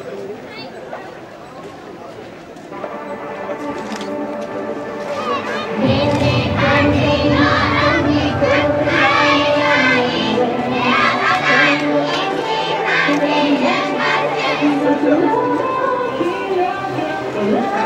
一起看极乐净土，开呀咿，呀呀咿，一起看极乐净土，开呀咿，呀呀咿。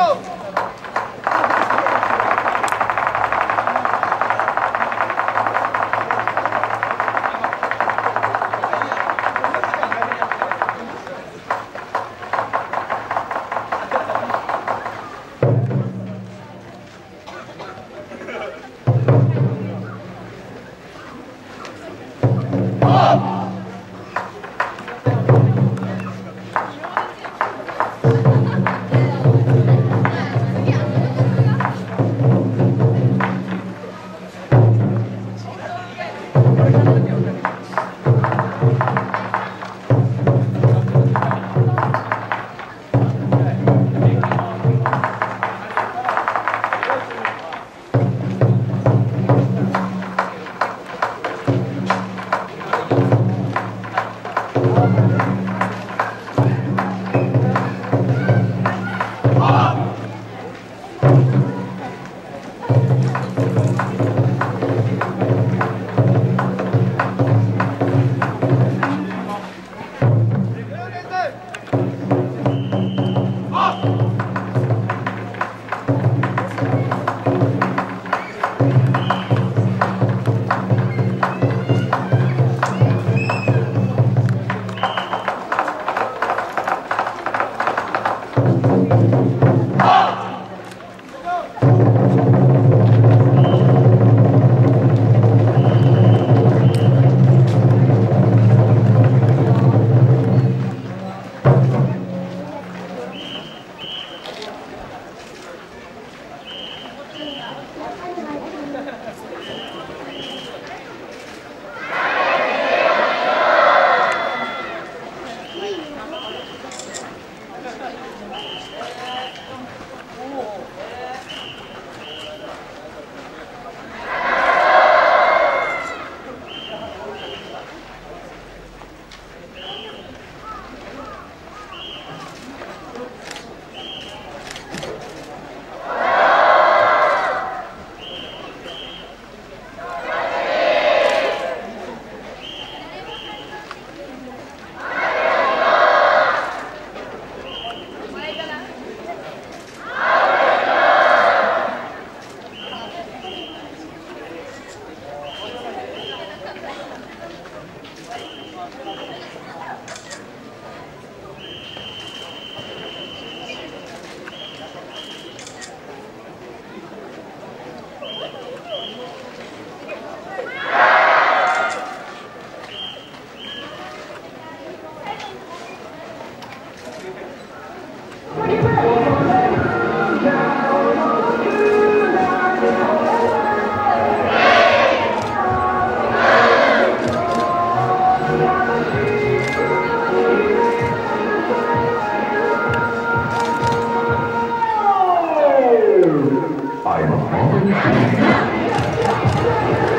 go. Thank you.